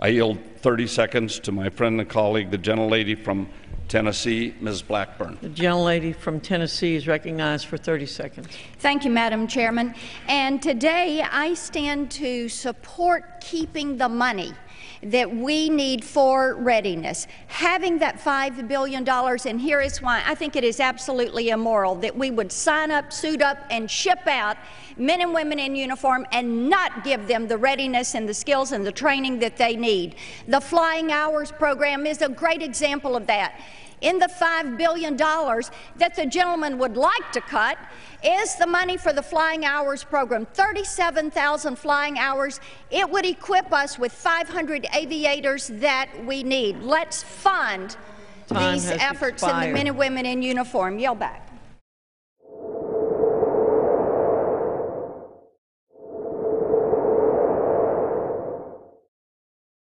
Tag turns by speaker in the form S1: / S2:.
S1: I yield 30 seconds to my friend and colleague, the gentlelady from Tennessee, Ms. Blackburn.
S2: The gentlelady from Tennessee is recognized for 30 seconds.
S3: Thank you, Madam Chairman. And today I stand to support keeping the money that we need for readiness. Having that $5 billion, and here is why I think it is absolutely immoral that we would sign up, suit up, and ship out men and women in uniform and not give them the readiness and the skills and the training that they need. The Flying Hours program is a great example of that in the $5 billion that the gentleman would like to cut is the money for the Flying Hours program. 37,000 flying hours. It would equip us with 500 aviators that we need. Let's fund
S2: Time
S3: these efforts in
S2: expired.
S3: the men and women in uniform. Yell back.